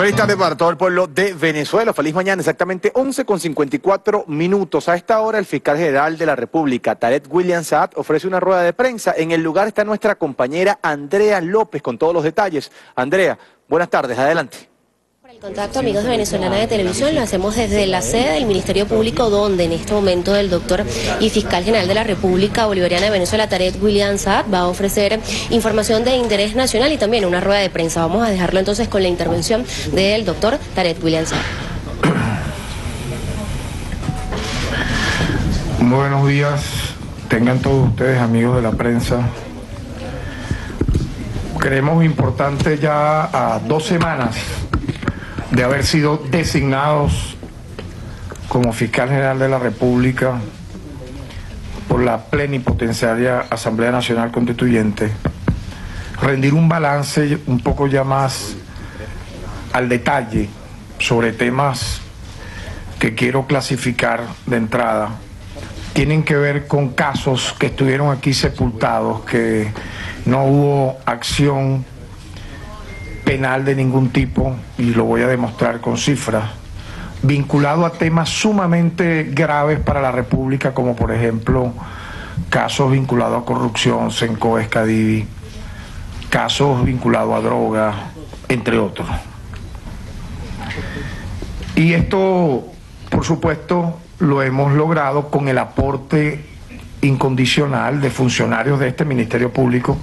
Feliz tarde para todo el pueblo de Venezuela. Feliz mañana, exactamente 11 con 54 minutos. A esta hora, el fiscal general de la República, Tarek William Saad, ofrece una rueda de prensa. En el lugar está nuestra compañera Andrea López con todos los detalles. Andrea, buenas tardes, adelante. Contacto amigos de Venezolana de Televisión, lo hacemos desde la sede del Ministerio Público, donde en este momento el doctor y fiscal general de la República Bolivariana de Venezuela, Tarek William Saad, va a ofrecer información de interés nacional y también una rueda de prensa. Vamos a dejarlo entonces con la intervención del doctor Tarek William Saad. Buenos días, tengan todos ustedes amigos de la prensa. Creemos importante ya a dos semanas de haber sido designados como fiscal general de la República por la plenipotenciaria Asamblea Nacional Constituyente, rendir un balance un poco ya más al detalle sobre temas que quiero clasificar de entrada. Tienen que ver con casos que estuvieron aquí sepultados, que no hubo acción penal de ningún tipo, y lo voy a demostrar con cifras, vinculado a temas sumamente graves para la República, como por ejemplo casos vinculados a corrupción, Senco Escadivi, casos vinculados a drogas, entre otros. Y esto, por supuesto, lo hemos logrado con el aporte incondicional de funcionarios de este Ministerio Público,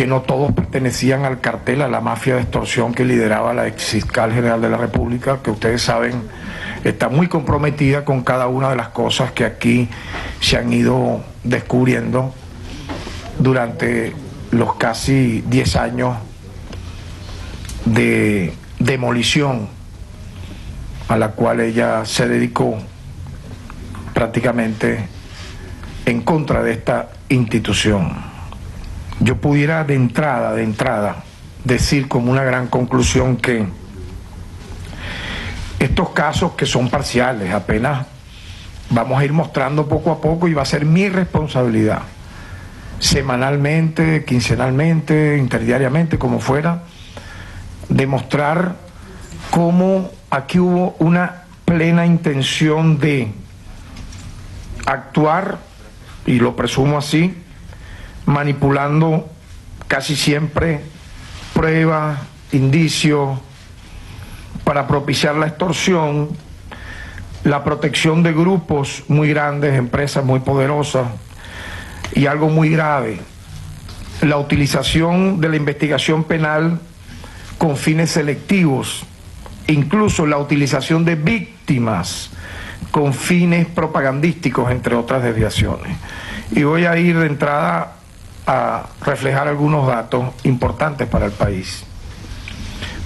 que no todos pertenecían al cartel, a la mafia de extorsión que lideraba la ex fiscal general de la República, que ustedes saben está muy comprometida con cada una de las cosas que aquí se han ido descubriendo durante los casi 10 años de demolición a la cual ella se dedicó prácticamente en contra de esta institución yo pudiera de entrada, de entrada, decir como una gran conclusión que estos casos que son parciales, apenas vamos a ir mostrando poco a poco y va a ser mi responsabilidad, semanalmente, quincenalmente, interdiariamente, como fuera, demostrar cómo aquí hubo una plena intención de actuar, y lo presumo así, manipulando casi siempre pruebas, indicios, para propiciar la extorsión, la protección de grupos muy grandes, empresas muy poderosas y algo muy grave, la utilización de la investigación penal con fines selectivos, incluso la utilización de víctimas con fines propagandísticos, entre otras desviaciones. Y voy a ir de entrada a reflejar algunos datos importantes para el país.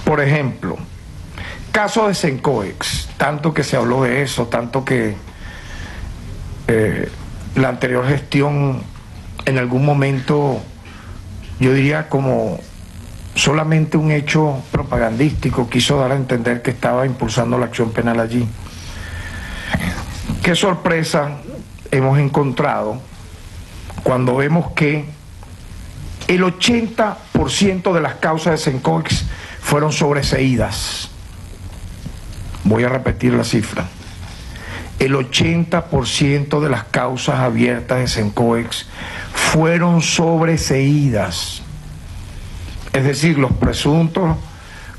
Por ejemplo, caso de Sencoex, tanto que se habló de eso, tanto que eh, la anterior gestión en algún momento, yo diría como solamente un hecho propagandístico, quiso dar a entender que estaba impulsando la acción penal allí. Qué sorpresa hemos encontrado cuando vemos que el 80% de las causas de Sencoex fueron sobreseídas. Voy a repetir la cifra. El 80% de las causas abiertas de Sencoex fueron sobreseídas. Es decir, los presuntos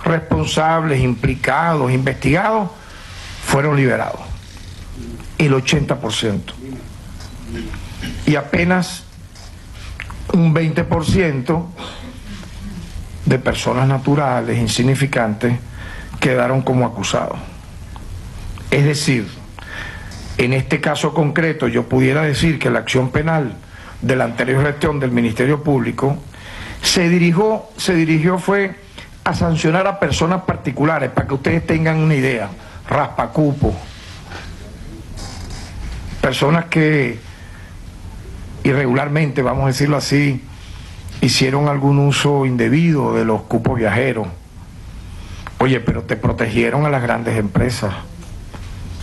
responsables, implicados, investigados, fueron liberados. El 80%. Y apenas un 20% de personas naturales, insignificantes, quedaron como acusados. Es decir, en este caso concreto yo pudiera decir que la acción penal de la anterior gestión del Ministerio Público se dirigió, se dirigió fue a sancionar a personas particulares, para que ustedes tengan una idea, raspacupo, personas que irregularmente, vamos a decirlo así, hicieron algún uso indebido de los cupos viajeros. Oye, pero te protegieron a las grandes empresas,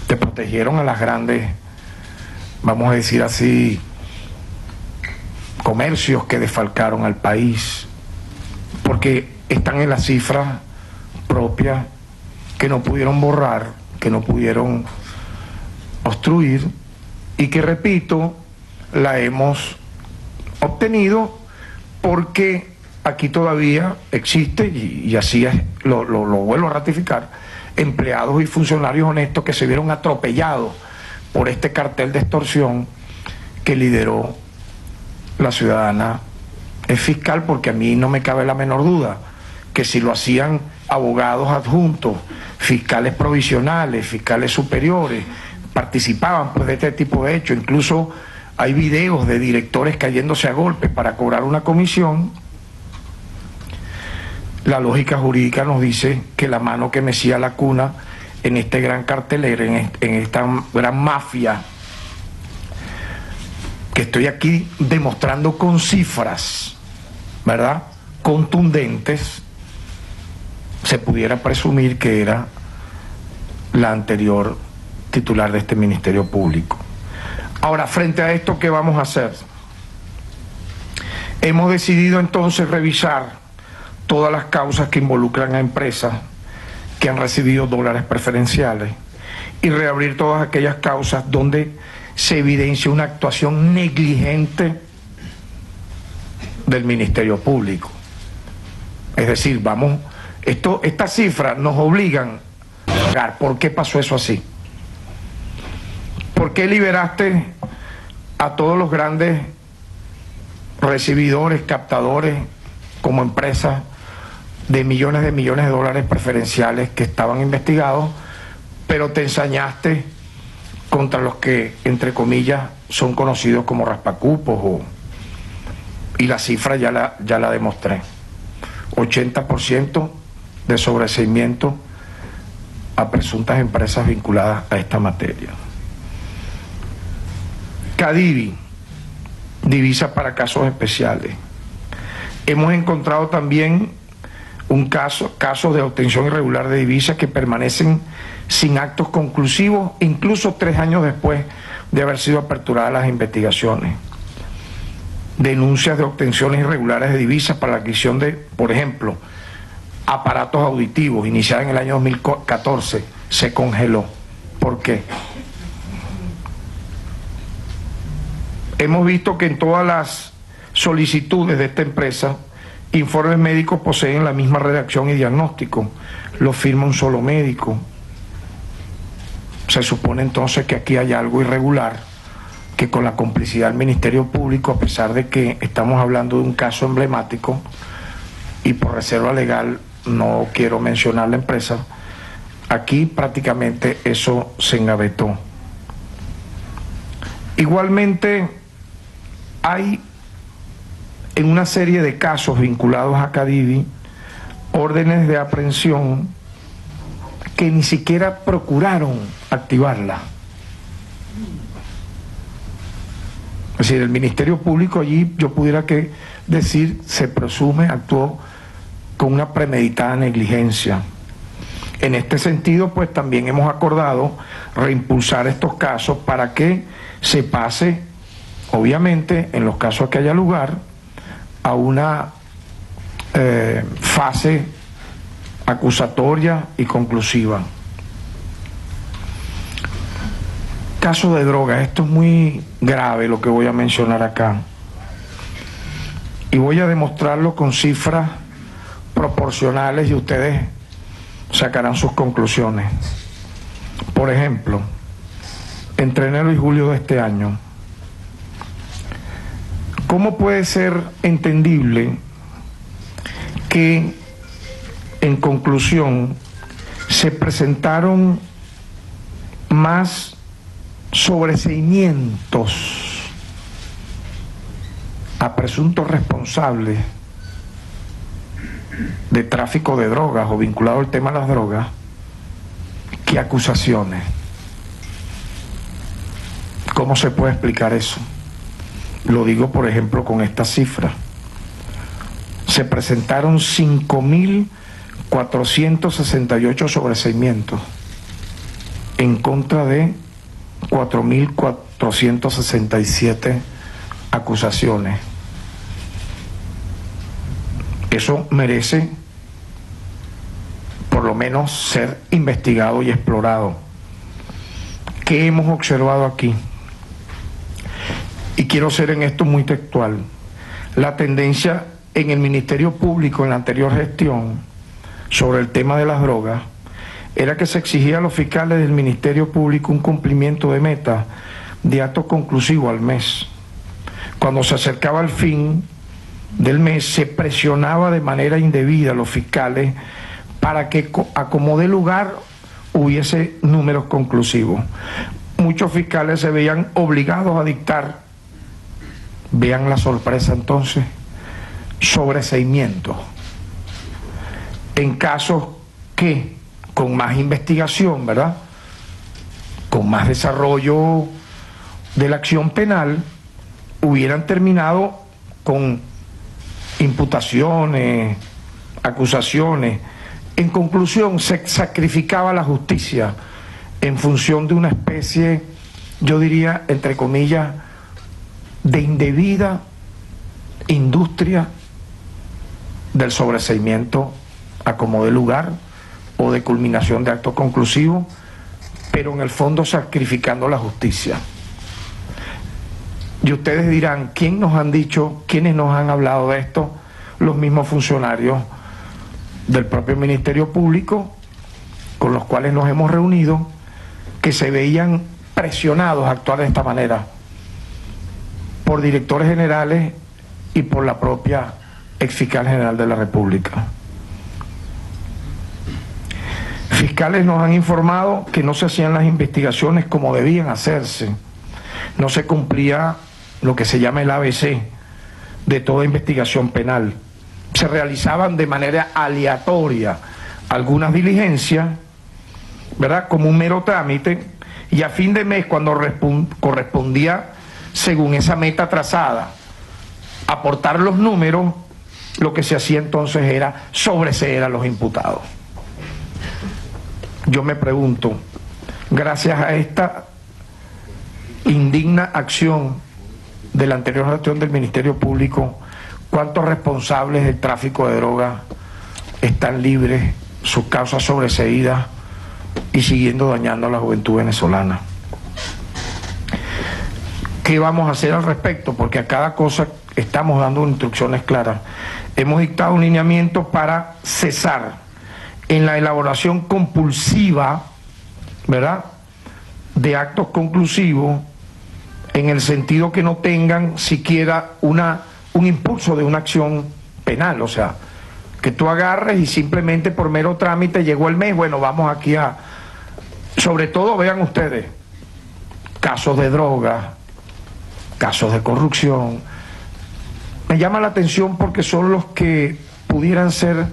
te protegieron a las grandes, vamos a decir así, comercios que desfalcaron al país, porque están en la cifra propias que no pudieron borrar, que no pudieron obstruir. Y que, repito, la hemos obtenido porque aquí todavía existe, y, así es, lo, lo vuelvo a ratificar, empleados y funcionarios honestos que se vieron atropellados por este cartel de extorsión que lideró la ciudadana es fiscal, porque a mí no me cabe la menor duda que si lo hacían abogados adjuntos, fiscales provisionales, fiscales superiores, participaban pues, de este tipo de hechos. Incluso hay videos de directores cayéndose a golpes para cobrar una comisión. La lógica jurídica nos dice que la mano que mecía la cuna en este gran cartelero, en, esta gran mafia, que estoy aquí demostrando con cifras, ¿verdad? Contundentes, se pudiera presumir que era la anterior titular de este Ministerio Público. Ahora, frente a esto, ¿qué vamos a hacer? Hemos decidido entonces revisar todas las causas que involucran a empresas que han recibido dólares preferenciales y reabrir todas aquellas causas donde se evidencia una actuación negligente del Ministerio Público. Es decir, vamos, estas cifras nos obligan a ver por qué pasó eso así. ¿Por qué liberaste a todos los grandes recibidores, captadores, como empresas de millones de millones de dólares preferenciales que estaban investigados, pero te ensañaste contra los que, entre comillas, son conocidos como raspacupos o... y la cifra ya la, ya la demostré. 80% de sobreseimiento a presuntas empresas vinculadas a esta materia. CADIVI, divisa para casos especiales. Hemos encontrado también un caso, casos de obtención irregular de divisas que permanecen sin actos conclusivos, incluso tres años después de haber sido aperturadas las investigaciones. Denuncias de obtenciones irregulares de divisas para la adquisición de, por ejemplo, aparatos auditivos, iniciada en el año 2014, se congeló. ¿Por qué? Hemos visto que en todas las solicitudes de esta empresa, informes médicos poseen la misma redacción y diagnóstico, lo firma un solo médico. Se supone entonces que aquí hay algo irregular, que con la complicidad del Ministerio Público, a pesar de que estamos hablando de un caso emblemático, y por reserva legal no quiero mencionar la empresa, aquí prácticamente eso se engavetó. Igualmente, hay en una serie de casos vinculados a Cadivi órdenes de aprehensión que ni siquiera procuraron activarla. Es decir, el Ministerio Público allí, yo pudiera que decir, se presume, actuó con una premeditada negligencia. En este sentido, pues también hemos acordado reimpulsar estos casos para que se pase obviamente, en los casos que haya lugar, a una eh, fase acusatoria y conclusiva. Caso de droga, esto es muy grave lo que voy a mencionar acá. Y voy a demostrarlo con cifras proporcionales y ustedes sacarán sus conclusiones. Por ejemplo, entre enero y julio de este año, ¿Cómo puede ser entendible que, en conclusión, se presentaron más sobreseimientos a presuntos responsables de tráfico de drogas o vinculado al tema de las drogas que acusaciones? ¿Cómo se puede explicar eso? Lo digo, por ejemplo, con esta cifra. Se presentaron 5.468 sobreseimientos en contra de 4.467 acusaciones. Eso merece, por lo menos ser investigado y explorado. ¿Qué hemos observado aquí? Y quiero ser en esto muy textual. La tendencia en el Ministerio Público en la anterior gestión sobre el tema de las drogas era que se exigía a los fiscales del Ministerio Público un cumplimiento de meta de acto conclusivo al mes. Cuando se acercaba el fin del mes, se presionaba de manera indebida a los fiscales para que a como de lugar hubiese números conclusivos. Muchos fiscales se veían obligados a dictar, vean la sorpresa entonces, sobreseimiento en casos que con más investigación, ¿verdad? Con más desarrollo de la acción penal, hubieran terminado con imputaciones, acusaciones. En conclusión, se sacrificaba la justicia en función de una especie, yo diría, entre comillas, de indebida industria del sobreseimiento a como de lugar o de culminación de actos conclusivos, pero en el fondo sacrificando la justicia. Y ustedes dirán, ¿quién nos han dicho, quiénes nos han hablado de esto? Los mismos funcionarios del propio Ministerio Público, con los cuales nos hemos reunido, que se veían presionados a actuar de esta manera por directores generales y por la propia ex fiscal general de la República. Fiscales nos han informado que no se hacían las investigaciones como debían hacerse, no se cumplía lo que se llama el ABC de toda investigación penal. Se realizaban de manera aleatoria algunas diligencias, ¿verdad? Como un mero trámite, y a fin de mes, cuando correspondía, según esa meta trazada, aportar los números, lo que se hacía entonces era sobreseer a los imputados. Yo me pregunto, gracias a esta indigna acción de la anterior gestión del Ministerio Público, ¿cuántos responsables del tráfico de drogas están libres, sus causas sobreseídas y siguiendo dañando a la juventud venezolana? ¿Qué vamos a hacer al respecto? Porque a cada cosa estamos dando instrucciones claras. Hemos dictado un lineamiento para cesar en la elaboración compulsiva, ¿verdad?, de actos conclusivos en el sentido que no tengan siquiera una, un impulso de una acción penal, o sea, que tú agarres y simplemente por mero trámite llegó el mes, bueno, vamos aquí a... Sobre todo, vean ustedes, casos de droga, casos de corrupción. Me llama la atención porque son los que pudieran ser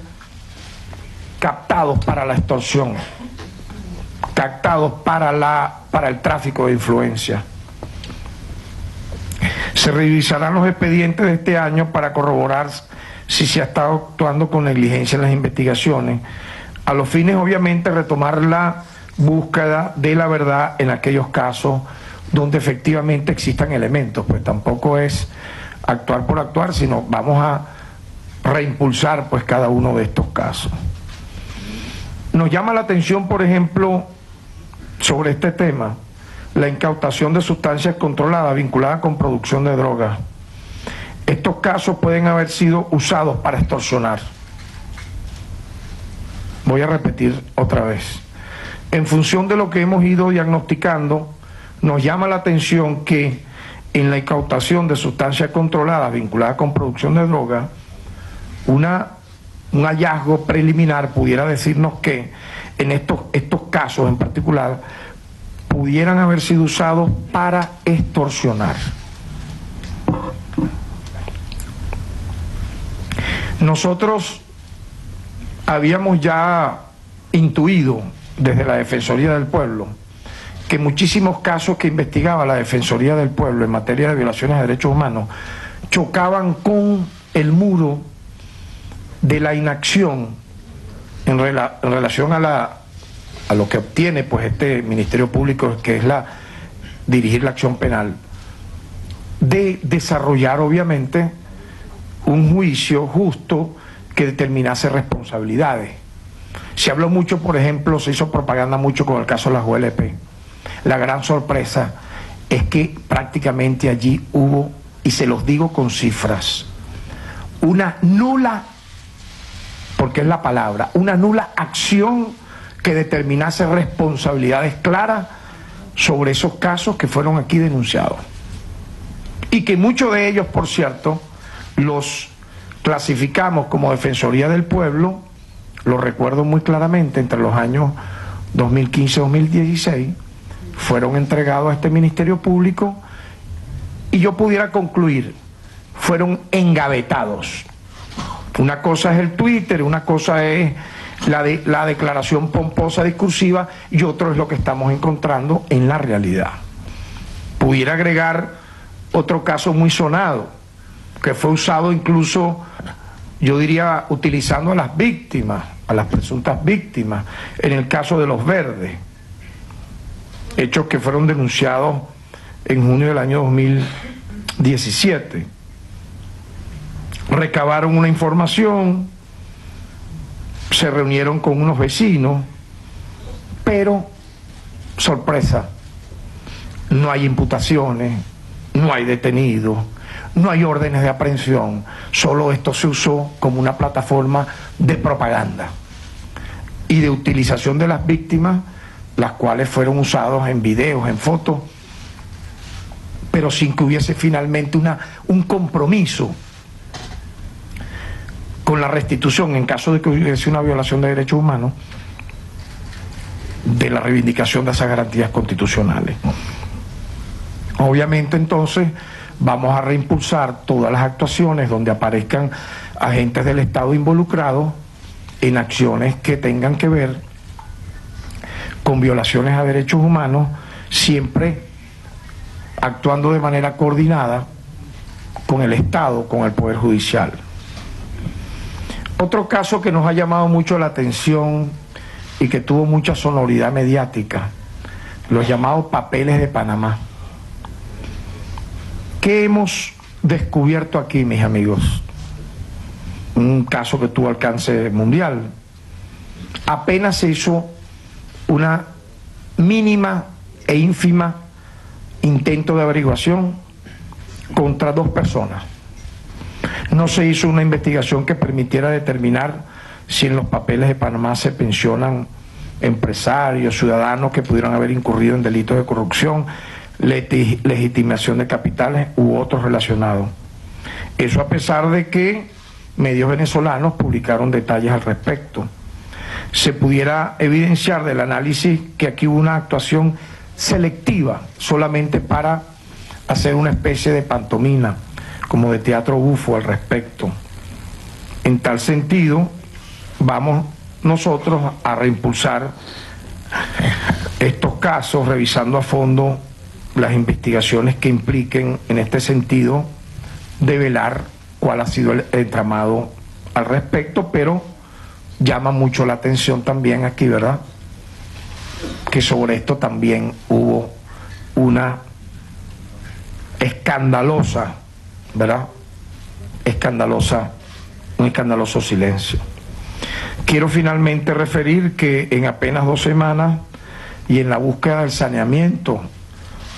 captados para la extorsión, captados para, la, para el tráfico de influencia. Se revisarán los expedientes de este año para corroborar si se ha estado actuando con negligencia en las investigaciones, a los fines obviamente retomar la búsqueda de la verdad en aquellos casos donde efectivamente existan elementos, pues tampoco es actuar por actuar, sino vamos a reimpulsar pues cada uno de estos casos. Nos llama la atención, por ejemplo, sobre este tema, la incautación de sustancias controladas vinculadas con producción de drogas. Estos casos pueden haber sido usados para extorsionar. Voy a repetir otra vez. En función de lo que hemos ido diagnosticando, nos llama la atención que en la incautación de sustancias controladas vinculadas con producción de drogas, una, un hallazgo preliminar pudiera decirnos que en estos, estos casos en particular pudieran haber sido usados para extorsionar. Nosotros habíamos ya intuido desde la Defensoría del Pueblo que muchísimos casos que investigaba la Defensoría del Pueblo en materia de violaciones de derechos humanos chocaban con el muro de la inacción en, en relación a la a lo que obtiene pues este Ministerio Público, que es la dirigir la acción penal, de desarrollar obviamente un juicio justo que determinase responsabilidades. Se habló mucho, por ejemplo, se hizo propaganda mucho con el caso de las ULP. La gran sorpresa es que prácticamente allí hubo, y se los digo con cifras, una nula, porque es la palabra, una nula acción que determinase responsabilidades claras sobre esos casos que fueron aquí denunciados. Y que muchos de ellos, por cierto, los clasificamos como Defensoría del Pueblo, lo recuerdo muy claramente, entre los años 2015-2016, fueron entregados a este Ministerio Público y yo pudiera concluir, fueron engavetados. Una cosa es el Twitter, una cosa es la, la declaración pomposa discursiva y otro es lo que estamos encontrando en la realidad. Pudiera agregar otro caso muy sonado, que fue usado incluso, yo diría, utilizando a las víctimas, a las presuntas víctimas, en el caso de los verdes, hechos que fueron denunciados en junio del año 2017. Recabaron una información, se reunieron con unos vecinos, pero, sorpresa, no hay imputaciones, no hay detenidos, no hay órdenes de aprehensión, solo esto se usó como una plataforma de propaganda y de utilización de las víctimas, las cuales fueron usados en videos, en fotos, pero sin que hubiese finalmente una, un compromiso con la restitución en caso de que hubiese una violación de derechos humanos de la reivindicación de esas garantías constitucionales. Obviamente entonces vamos a reimpulsar todas las actuaciones donde aparezcan agentes del Estado involucrados en acciones que tengan que ver con violaciones a derechos humanos, siempre actuando de manera coordinada con el Estado, con el Poder Judicial. Otro caso que nos ha llamado mucho la atención y que tuvo mucha sonoridad mediática, los llamados papeles de Panamá. ¿Qué hemos descubierto aquí, mis amigos? Un caso que tuvo alcance mundial. Apenas se hizo una mínima e ínfima intento de averiguación contra dos personas no se hizo una investigación que permitiera determinar si en los papeles de Panamá se pensionan empresarios, ciudadanos que pudieran haber incurrido en delitos de corrupción, legitimación de capitales u otros relacionados. Eso a pesar de que medios venezolanos publicaron detalles al respecto. Se pudiera evidenciar del análisis que aquí hubo una actuación selectiva solamente para hacer una especie de pantomina como de teatro bufo al respecto. En tal sentido, vamos nosotros a reimpulsar estos casos, revisando a fondo las investigaciones que impliquen en este sentido develar cuál ha sido el entramado al respecto, pero llama mucho la atención también aquí, ¿verdad? Que sobre esto también hubo una escandalosa ¿verdad? Escandalosa, un escandaloso silencio. Quiero finalmente referir que en apenas dos semanas y en la búsqueda del saneamiento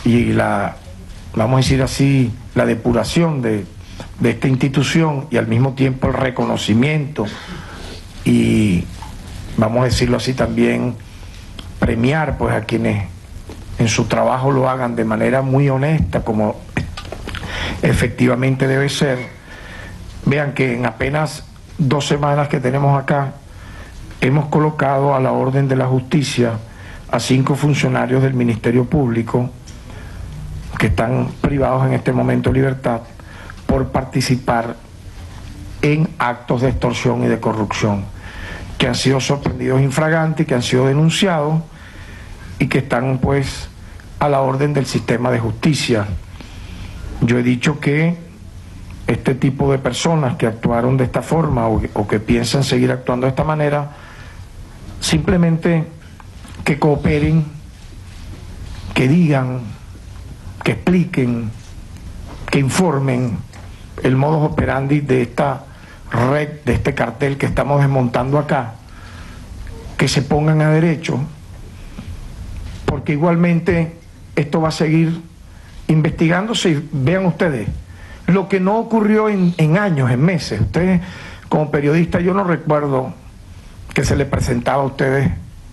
y la, vamos a decir así, la depuración de, de esta institución y al mismo tiempo el reconocimiento y, vamos a decirlo así también, premiar pues a quienes en su trabajo lo hagan de manera muy honesta, como efectivamente debe ser. Vean que en apenas dos semanas que tenemos acá, hemos colocado a la orden de la justicia a cinco funcionarios del Ministerio Público que están privados en este momento de libertad por participar en actos de extorsión y de corrupción, que han sido sorprendidos infragantes, que han sido denunciados y que están pues a la orden del sistema de justicia. Yo he dicho que este tipo de personas que actuaron de esta forma o, que piensan seguir actuando de esta manera, simplemente que cooperen, que digan, que expliquen, que informen el modus operandi de esta red, de este cartel que estamos desmontando acá, que se pongan a derecho, porque igualmente esto va a seguir investigándose vean ustedes, lo que no ocurrió en, en años, en meses, ustedes como periodistas yo no recuerdo que se le presentaba a ustedes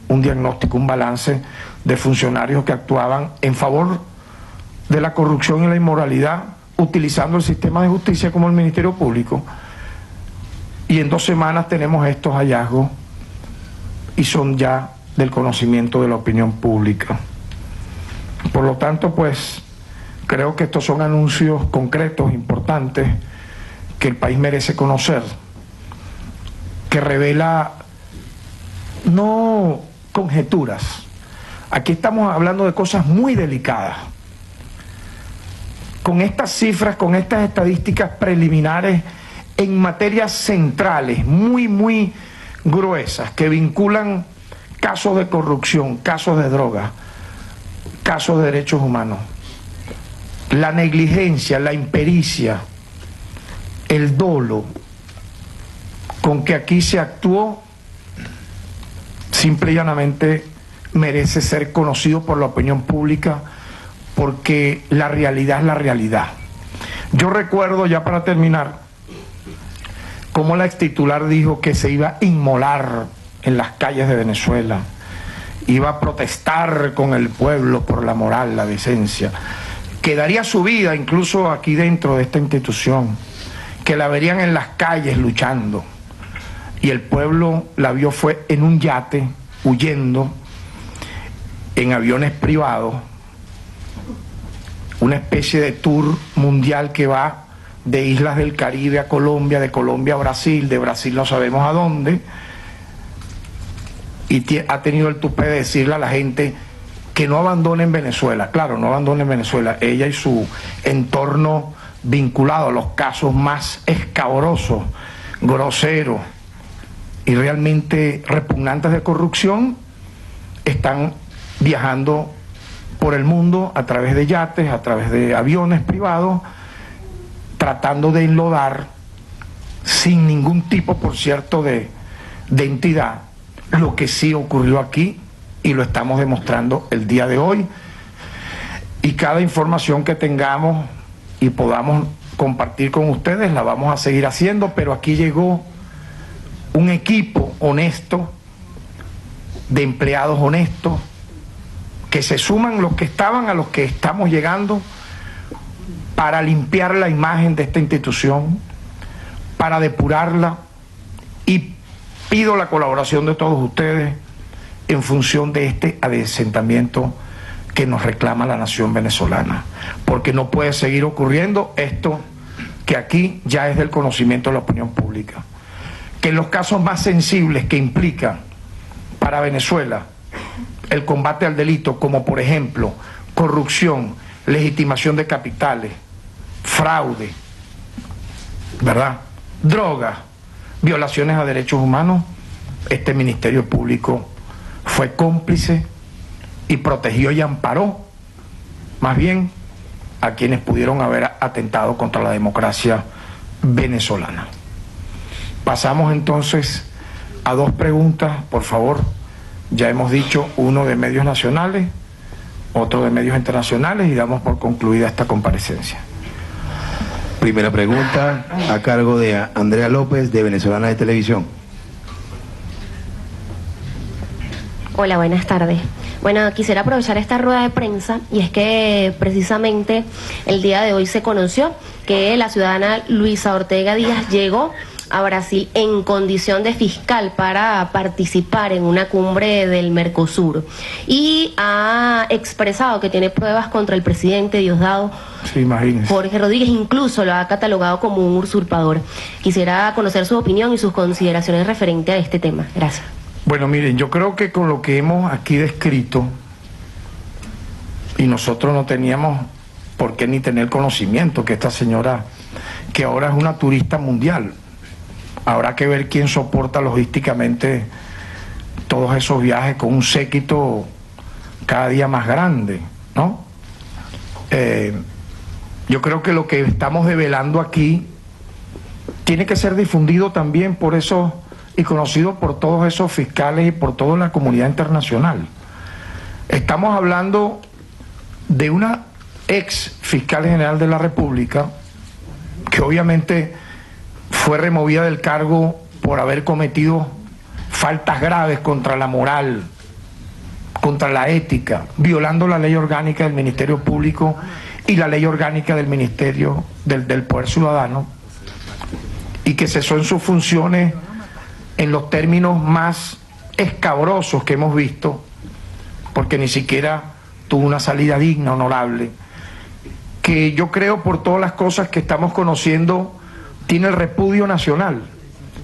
un diagnóstico, un balance de funcionarios que actuaban en favor de la corrupción y la inmoralidad utilizando el sistema de justicia como el Ministerio Público. Y en dos semanas tenemos estos hallazgos y son ya del conocimiento de la opinión pública. Por lo tanto, pues creo que estos son anuncios concretos, importantes, que el país merece conocer, que revela no conjeturas. Aquí estamos hablando de cosas muy delicadas. Con estas cifras, con estas estadísticas preliminares en materias centrales, muy, muy gruesas, que vinculan casos de corrupción, casos de droga, casos de derechos humanos, la negligencia, la impericia, el dolo con que aquí se actuó simple y llanamente merece ser conocido por la opinión pública porque la realidad es la realidad. Yo recuerdo, ya para terminar, cómo la ex titular dijo que se iba a inmolar en las calles de Venezuela, iba a protestar con el pueblo por la moral, la decencia, que daría su vida incluso aquí dentro de esta institución, que la verían en las calles luchando y el pueblo la vio fue en un yate, huyendo, en aviones privados, una especie de tour mundial que va de islas del Caribe a Colombia, de Colombia a Brasil, de Brasil no sabemos a dónde, y ha tenido el tupé de decirle a la gente que no abandonen Venezuela. Claro, no abandonen Venezuela. Ella y su entorno vinculado a los casos más escabrosos, groseros, y realmente repugnantes de corrupción están viajando por el mundo a través de yates, a través de aviones privados, tratando de enlodar sin ningún tipo, por cierto, de, de entidad, lo que sí ocurrió aquí y lo estamos demostrando el día de hoy. Y cada información que tengamos y podamos compartir con ustedes la vamos a seguir haciendo, pero aquí llegó un equipo honesto, de empleados honestos, que se suman los que estaban a los que estamos llegando para limpiar la imagen de esta institución, para depurarla y pido la colaboración de todos ustedes en función de este adesentamiento que nos reclama la nación venezolana, porque no puede seguir ocurriendo esto que aquí ya es del conocimiento de la opinión pública que en los casos más sensibles que implican para Venezuela el combate al delito, como por ejemplo corrupción, legitimación de capitales, fraude, ¿verdad? Drogas, violaciones a derechos humanos, este Ministerio Público fue cómplice y protegió y amparó más bien a quienes pudieron haber atentado contra la democracia venezolana. Pasamos entonces a dos preguntas, por favor. Ya hemos dicho uno de medios nacionales, otro de medios internacionales y damos por concluida esta comparecencia. Primera pregunta a cargo de Andrea López de Venezolana de Televisión. Hola, buenas tardes. Bueno, quisiera aprovechar esta rueda de prensa y es que precisamente el día de hoy se conoció que la ciudadana Luisa Ortega Díaz llegó a Brasil en condición de fiscal para participar en una cumbre del Mercosur y ha expresado que tiene pruebas contra el presidente Diosdado sí, Jorge Rodríguez, incluso lo ha catalogado como un usurpador. Quisiera conocer su opinión y sus consideraciones referente a este tema. Gracias. Bueno, miren, yo creo que con lo que hemos aquí descrito, y nosotros no teníamos por qué ni tener conocimiento que esta señora, que ahora es una turista mundial, Habrá que ver quién soporta logísticamente todos esos viajes con un séquito cada día más grande, ¿no? Eh, yo creo que lo que estamos develando aquí tiene que ser difundido también por esos y conocido por todos esos fiscales y por toda la comunidad internacional. Estamos hablando de una ex fiscal general de la República que obviamente fue removida del cargo por haber cometido faltas graves contra la moral, contra la ética, violando la ley orgánica del Ministerio Público y la ley orgánica del Ministerio del, del Poder Ciudadano, y que cesó en sus funciones en los términos más escabrosos que hemos visto, porque ni siquiera tuvo una salida digna, honorable, que yo creo por todas las cosas que estamos conociendo tiene el repudio nacional.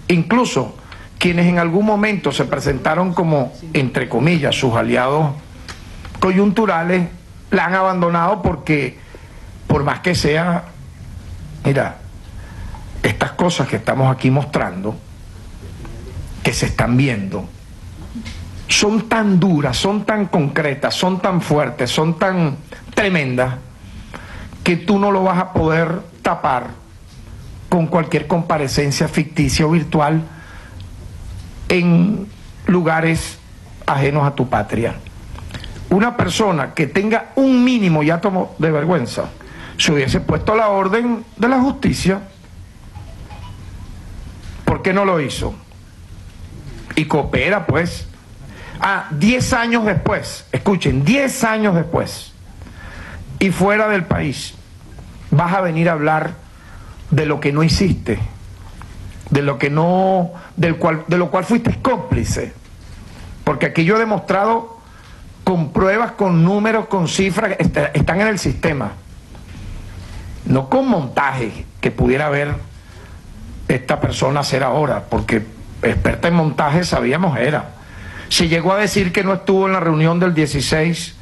Incluso quienes en algún momento se presentaron como, entre comillas, sus aliados coyunturales, la han abandonado porque, por más que sea, mira, estas cosas que estamos aquí mostrando, que se están viendo, son tan duras, son tan concretas, son tan fuertes, son tan tremendas, que tú no lo vas a poder tapar con cualquier comparecencia ficticia o virtual en lugares ajenos a tu patria. Una persona que tenga un mínimo y átomo de vergüenza se hubiese puesto a la orden de la justicia. ¿Por qué no lo hizo? Y coopera, pues. Ah, 10 años después, escuchen, 10 años después, y fuera del país, vas a venir a hablar de lo que no hiciste de lo que no, del cual, de lo cual fuiste cómplice. Porque aquí yo he demostrado con pruebas, con números, con cifras, están en el sistema. No con montajes que pudiera haber esta persona hacer ahora, porque experta en montajes sabíamos era. Se llegó a decir que no estuvo en la reunión del 16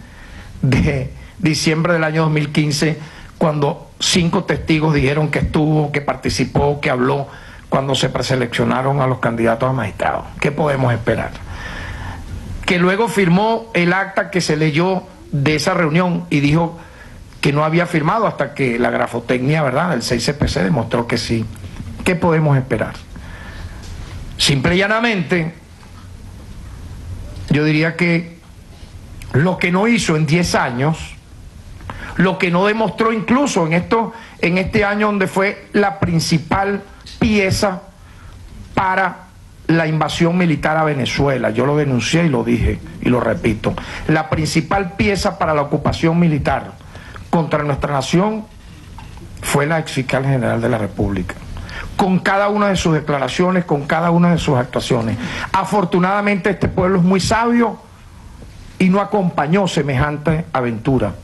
de diciembre del año 2015, cuando cinco testigos dijeron que estuvo, que participó, que habló cuando se preseleccionaron a los candidatos a magistrados. ¿Qué podemos esperar? Que luego firmó el acta que se leyó de esa reunión y dijo que no había firmado hasta que la grafotecnia, ¿verdad?, del 6CPC demostró que sí. ¿Qué podemos esperar? Simple y llanamente, yo diría que lo que no hizo en 10 años, lo que no demostró incluso en, esto, en este año donde fue la principal pieza para la invasión militar a Venezuela. Yo lo denuncié y lo dije y lo repito. La principal pieza para la ocupación militar contra nuestra nación fue la ex fiscal general de la República. Con cada una de sus declaraciones, con cada una de sus actuaciones. Afortunadamente este pueblo es muy sabio y no acompañó semejante aventura.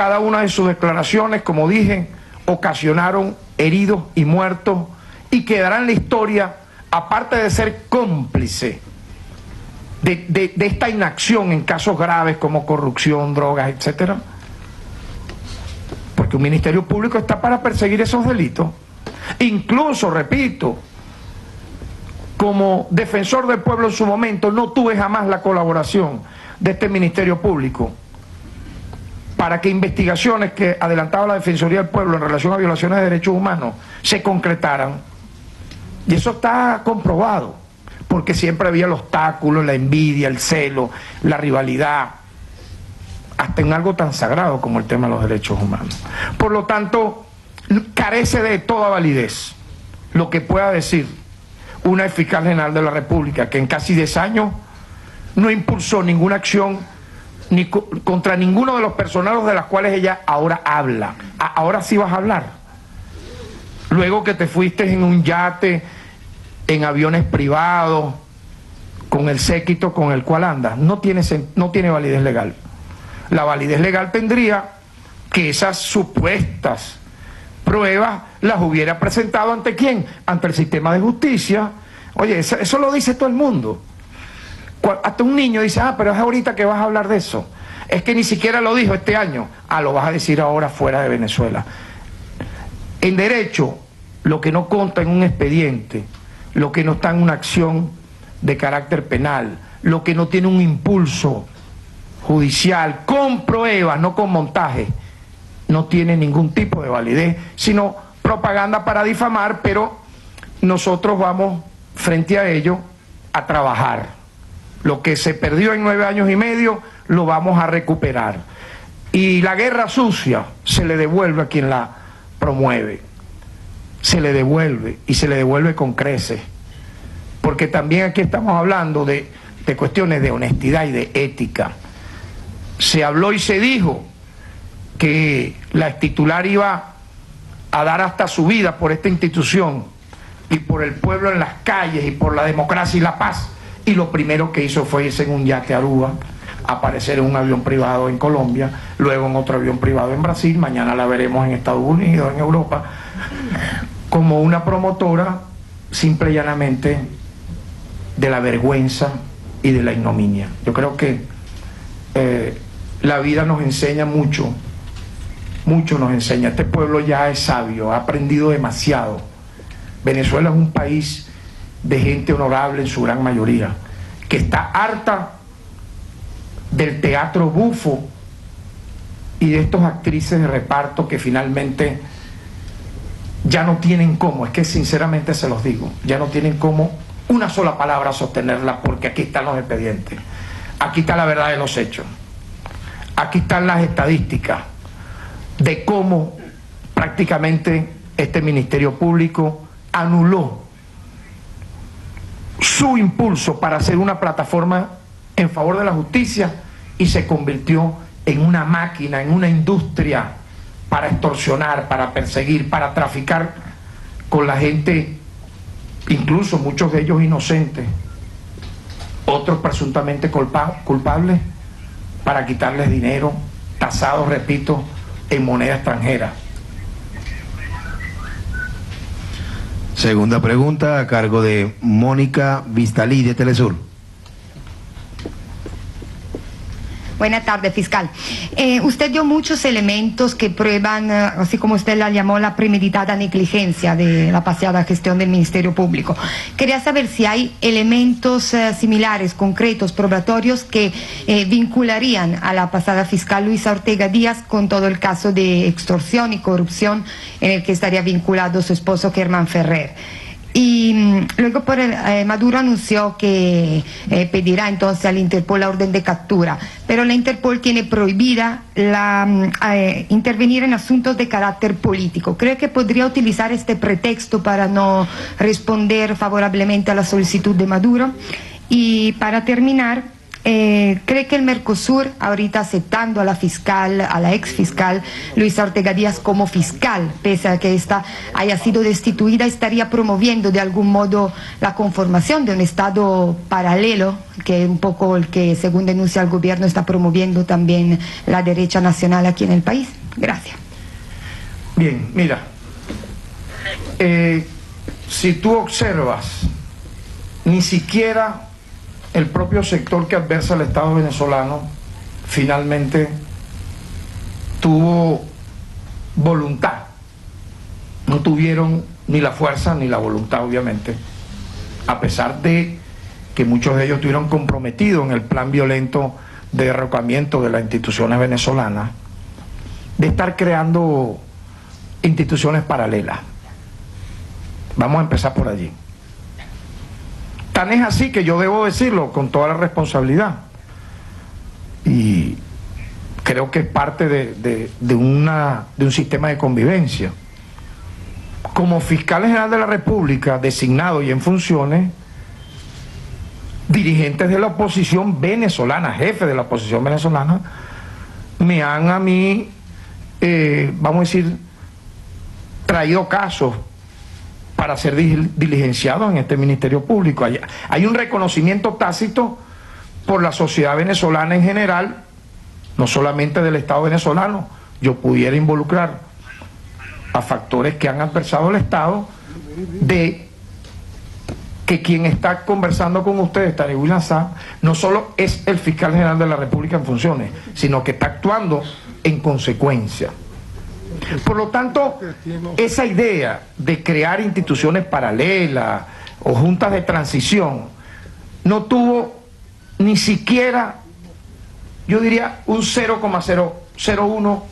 Cada una de sus declaraciones, como dije, ocasionaron heridos y muertos y quedará en la historia, aparte de ser cómplice de, esta inacción en casos graves como corrupción, drogas, etcétera, porque un ministerio público está para perseguir esos delitos. Incluso, repito, como defensor del pueblo en su momento, no tuve jamás la colaboración de este ministerio público para que investigaciones que adelantaba la Defensoría del Pueblo en relación a violaciones de derechos humanos se concretaran. Y eso está comprobado, porque siempre había el obstáculo, la envidia, el celo, la rivalidad, hasta en algo tan sagrado como el tema de los derechos humanos. Por lo tanto, carece de toda validez lo que pueda decir una fiscal general de la República que en casi 10 años no impulsó ninguna acción ni contra ninguno de los personajes de los cuales ella ahora habla. ahora sí vas a hablar. Luego que te fuiste en un yate, en aviones privados, con el séquito con el cual andas, no tiene, no tiene validez legal. La validez legal tendría que esas supuestas pruebas las hubiera presentado ante quién? Ante el sistema de justicia. Oye, eso lo dice todo el mundo. Hasta un niño dice, ah, pero es ahorita que vas a hablar de eso. Es que ni siquiera lo dijo este año. Ah, lo vas a decir ahora fuera de Venezuela. En derecho, lo que no conta en un expediente, lo que no está en una acción de carácter penal, lo que no tiene un impulso judicial, con pruebas, no con montaje, no tiene ningún tipo de validez, sino propaganda para difamar, pero nosotros vamos frente a ello a trabajar. Lo que se perdió en nueve años y medio lo vamos a recuperar. Y la guerra sucia se le devuelve a quien la promueve. Se le devuelve y se le devuelve con creces. Porque también aquí estamos hablando de, de cuestiones de honestidad y de ética. Se habló y se dijo que la titular iba a dar hasta su vida por esta institución y por el pueblo en las calles y por la democracia y la paz. Y lo primero que hizo fue irse en un yate a Aruba, aparecer en un avión privado en Colombia, luego en otro avión privado en Brasil, mañana la veremos en Estados Unidos, en Europa, como una promotora simple y llanamente de la vergüenza y de la ignominia. Yo creo que eh, la vida nos enseña mucho, mucho nos enseña. Este pueblo ya es sabio, ha aprendido demasiado Venezuela es un país de gente honorable en su gran mayoría, que está harta del teatro bufo y de estos actrices de reparto que finalmente ya no tienen cómo, es que sinceramente se los digo, ya no tienen cómo una sola palabra sostenerla porque aquí están los expedientes, aquí está la verdad de los hechos, aquí están las estadísticas de cómo prácticamente este Ministerio Público anuló su impulso para hacer una plataforma en favor de la justicia y se convirtió en una máquina, en una industria para extorsionar, para perseguir, para traficar con la gente, incluso muchos de ellos inocentes, otros presuntamente culpables, para quitarles dinero, tasado, repito, en moneda extranjera. Segunda pregunta a cargo de Mónica Vistalí de Telesur. Buenas tardes, fiscal. Eh, usted dio muchos elementos que prueban, eh, así como usted la llamó, la premeditada negligencia de la pasada gestión del Ministerio Público. Quería saber si hay elementos eh, similares, concretos, probatorios que vincularían a la pasada fiscal Luisa Ortega Díaz con todo el caso de extorsión y corrupción en el que estaría vinculado su esposo Germán Ferrer. Y mm, luego por eh, Maduro anunció que eh, pedirá entonces al Interpol la orden de captura, pero la Interpol tiene prohibida la, mm, eh, intervenir en asuntos de carácter político. ¿Cree que podría utilizar este pretexto para no responder favorablemente a la solicitud de Maduro? Y para terminar, eh, ¿Cree que el Mercosur, ahorita aceptando a la fiscal, a la ex fiscal Luisa Ortega Díaz como fiscal, pese a que esta haya sido destituida, estaría promoviendo de algún modo la conformación de un Estado paralelo, que es un poco el que, según denuncia el gobierno, está promoviendo también la derecha nacional aquí en el país? Gracias. Bien, mira, eh, si tú observas, ni siquiera el propio sector que adversa al Estado venezolano finalmente tuvo voluntad. No tuvieron ni la fuerza ni la voluntad, obviamente, a pesar de que muchos de ellos estuvieron comprometidos en el plan violento de derrocamiento de las instituciones venezolanas, de estar creando instituciones paralelas. Vamos a empezar por allí. Tan es así que yo debo decirlo con toda la responsabilidad. Y creo que es parte de, una, de un sistema de convivencia. Como fiscal general de la República, designado y en funciones, dirigentes de la oposición venezolana, jefes de la oposición venezolana, me han a mí, eh, vamos a decir, traído casos para ser diligenciado en este Ministerio Público. Hay, un reconocimiento tácito por la sociedad venezolana en general, no solamente del Estado venezolano. Yo pudiera involucrar a factores que han adversado al Estado de que quien está conversando con ustedes, Tarek William no solo es el fiscal general de la República en funciones, sino que está actuando en consecuencia. Por lo tanto, esa idea de crear instituciones paralelas o juntas de transición no tuvo ni siquiera, yo diría, un 0,001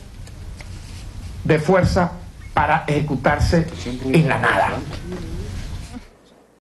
de fuerza para ejecutarse en la nada.